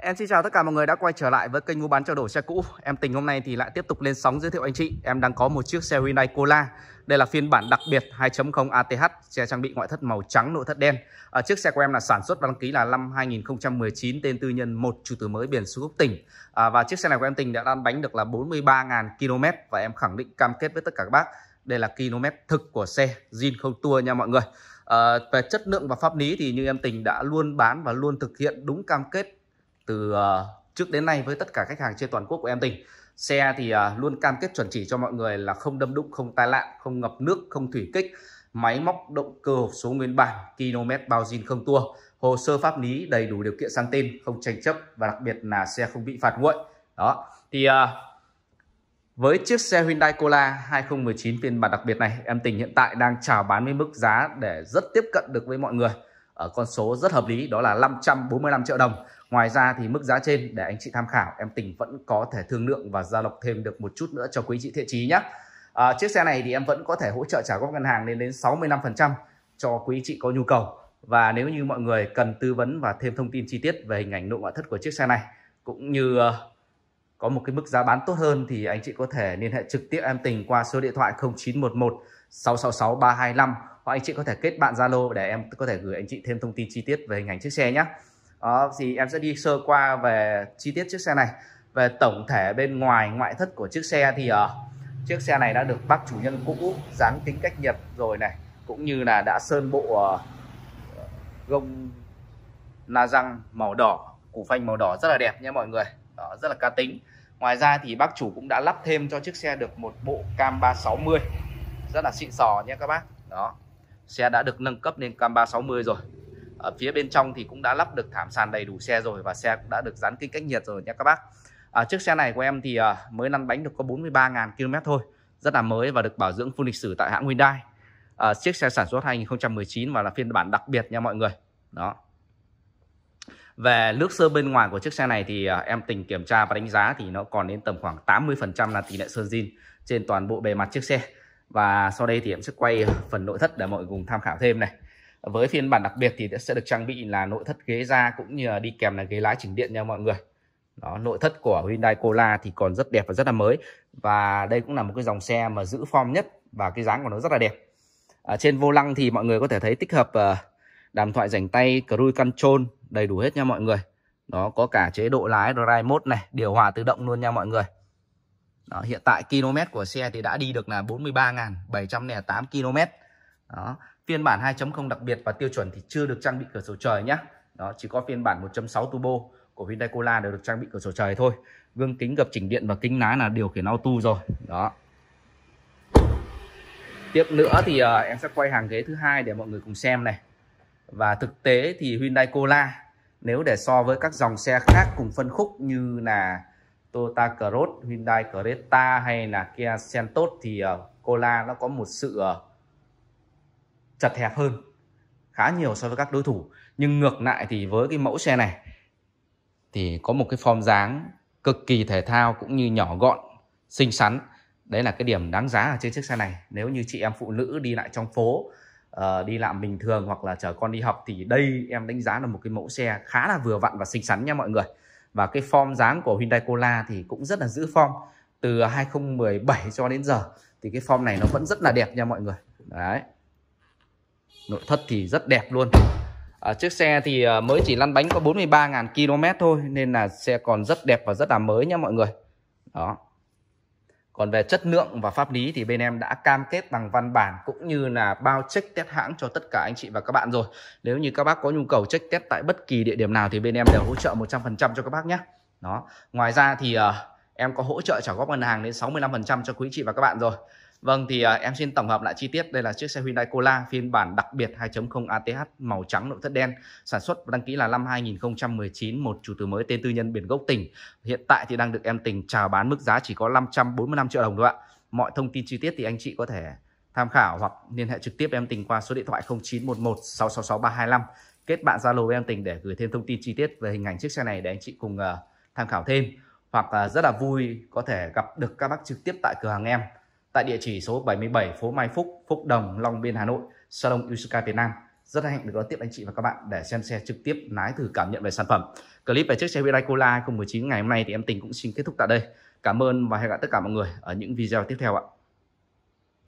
Em xin chào tất cả mọi người đã quay trở lại với kênh mua bán trao đổi xe cũ. Em Tình hôm nay thì lại tiếp tục lên sóng giới thiệu anh chị. Em đang có một chiếc xe Hyundai Cola. Đây là phiên bản đặc biệt 2.0 ATH, xe trang bị ngoại thất màu trắng, nội thất đen. Ở chiếc xe của em là sản xuất đăng ký là năm 2019, tên tư nhân một chủ tử mới biển số quốc tỉnh. À, và chiếc xe này của em Tình đã đan bánh được là 43.000 km và em khẳng định cam kết với tất cả các bác đây là km thực của xe, zin không tua nha mọi người. À, về chất lượng và pháp lý thì như em Tình đã luôn bán và luôn thực hiện đúng cam kết từ ờ, trước đến nay với tất cả khách hàng trên toàn quốc của em Tình. Xe thì ờ, luôn cam kết chuẩn chỉ cho mọi người là không đâm đụng, không tai nạn, không ngập nước, không thủy kích, máy móc động cơ hộp số nguyên bản, km bao zin không tua, hồ sơ pháp lý đầy đủ điều kiện sang tên, không tranh chấp và đặc biệt là xe không bị phạt nguội. Đó. Thì ờ, với chiếc xe Hyundai Cola 2019 phiên bản đặc biệt này, em Tình hiện tại đang chào bán với mức giá để rất tiếp cận được với mọi người ở con số rất hợp lý đó là 545 triệu đồng. Ngoài ra thì mức giá trên để anh chị tham khảo em Tình vẫn có thể thương lượng và gia lộc thêm được một chút nữa cho quý chị thiện trí nhé. À, chiếc xe này thì em vẫn có thể hỗ trợ trả góp ngân hàng lên đến 65% cho quý chị có nhu cầu. Và nếu như mọi người cần tư vấn và thêm thông tin chi tiết về hình ảnh nội ngoại thất của chiếc xe này cũng như uh, có một cái mức giá bán tốt hơn thì anh chị có thể liên hệ trực tiếp em Tình qua số điện thoại 0911 666 325 hoặc anh chị có thể kết bạn Zalo để em có thể gửi anh chị thêm thông tin chi tiết về hình ảnh chiếc xe nhé. Đó thì em sẽ đi sơ qua về chi tiết chiếc xe này. Về tổng thể bên ngoài ngoại thất của chiếc xe thì uh, chiếc xe này đã được bác chủ nhân cũ dán kính cách nhiệt rồi này, cũng như là đã sơn bộ uh, gông la răng màu đỏ, củ phanh màu đỏ rất là đẹp nhé mọi người. Đó, rất là cá tính. Ngoài ra thì bác chủ cũng đã lắp thêm cho chiếc xe được một bộ cam 360 rất là xịn sò nhé các bác. Đó. Xe đã được nâng cấp lên cam 360 rồi ở phía bên trong thì cũng đã lắp được thảm sàn đầy đủ xe rồi và xe cũng đã được dán kính cách nhiệt rồi nha các bác. À, chiếc xe này của em thì à, mới lăn bánh được có 43.000 km thôi rất là mới và được bảo dưỡng full lịch sử tại hãng Hyundai. À, chiếc xe sản xuất 2019 và là phiên bản đặc biệt nha mọi người. Đó. Về nước sơn bên ngoài của chiếc xe này thì à, em tình kiểm tra và đánh giá thì nó còn đến tầm khoảng 80% là tỷ lệ sơn zin trên toàn bộ bề mặt chiếc xe. Và sau đây thì em sẽ quay phần nội thất để mọi người cùng tham khảo thêm này với phiên bản đặc biệt thì sẽ được trang bị là nội thất ghế da cũng như là đi kèm là ghế lái chỉnh điện nha mọi người. Đó nội thất của Hyundai Cola thì còn rất đẹp và rất là mới. Và đây cũng là một cái dòng xe mà giữ form nhất và cái dáng của nó rất là đẹp. Ở trên vô lăng thì mọi người có thể thấy tích hợp ờ, đàm thoại rảnh tay cruise control đầy đủ hết nha mọi người. Đó có cả chế độ lái drive mode này điều hòa tự động luôn nha mọi người. Đó, hiện tại km của xe thì đã đi được là 43.708 km đó phiên bản 2.0 đặc biệt và tiêu chuẩn thì chưa được trang bị cửa sổ trời nhé đó chỉ có phiên bản 1.6 turbo của Hyundai Cola đều được trang bị cửa sổ trời thôi. Gương kính gập chỉnh điện và kính lái là điều khiển auto rồi. Đó. Tiếp nữa thì uh, em sẽ quay hàng ghế thứ hai để mọi người cùng xem này. Và thực tế thì Hyundai Cola nếu để so với các dòng xe khác cùng phân khúc như là Toyota Cross, Hyundai Creta hay là Kia Seltos thì uh, Cola nó có một sự uh, chật hẹp hơn khá nhiều so với các đối thủ. Nhưng ngược lại thì với cái mẫu xe này thì có một cái form dáng cực kỳ thể thao cũng như nhỏ gọn xinh xắn. Đấy là cái điểm đáng giá ở trên chiếc xe này. Nếu như chị em phụ nữ đi lại trong phố uh, đi làm bình thường hoặc là chở con đi học thì đây em đánh giá là một cái mẫu xe khá là vừa vặn và xinh xắn nha mọi người. Và cái form dáng của Hyundai Cola thì cũng rất là giữ form từ 2017 cho đến giờ. Thì cái form này nó vẫn rất là đẹp nha mọi người. Đấy nội thất thì rất đẹp luôn à, chiếc xe thì à, mới chỉ lăn bánh có 43.000 km thôi nên là xe còn rất đẹp và rất là mới nha mọi người đó còn về chất lượng và pháp lý thì bên em đã cam kết bằng văn bản cũng như là bao check test hãng cho tất cả anh chị và các bạn rồi. Nếu như các bác có nhu cầu check test tại bất kỳ địa điểm nào thì bên em đều hỗ trợ 100% cho các bác nhé. Đó. Ngoài ra thì uh, em có hỗ trợ trả góp ngân hàng đến 65% cho quý chị và các bạn rồi. Vâng thì uh, em xin tổng hợp lại chi tiết. Đây là chiếc xe Hyundai Cola phiên bản đặc biệt 2.0 ATH màu trắng nội thất đen. Sản xuất và đăng ký là năm 2019 một chủ từ mới tên tư nhân biển gốc tỉnh. Hiện tại thì đang được em tỉnh chào bán mức giá chỉ có 545 triệu đồng thôi ạ. Mọi thông tin chi tiết thì anh chị có thể tham khảo hoặc liên hệ trực tiếp em tình qua số điện thoại 0911 666 325 kết bạn Zalo với em tình để gửi thêm thông tin chi tiết về hình ảnh chiếc xe này để anh chị cùng uh, tham khảo thêm hoặc rất là vui có thể gặp được các bác trực tiếp tại cửa hàng em tại địa chỉ số 77 phố Mai Phúc, Phúc Đồng, Long Biên, Hà Nội, Salon Yusuka Việt Nam. rất hạnh được đón tiếp anh chị và các bạn để xem xe trực tiếp lái thử cảm nhận về sản phẩm. Clip về chiếc xe Hyundai Cola 2019 ngày hôm nay thì em Tình cũng xin kết thúc tại đây. Cảm ơn và hẹn gặp tất cả mọi người ở những video tiếp theo ạ.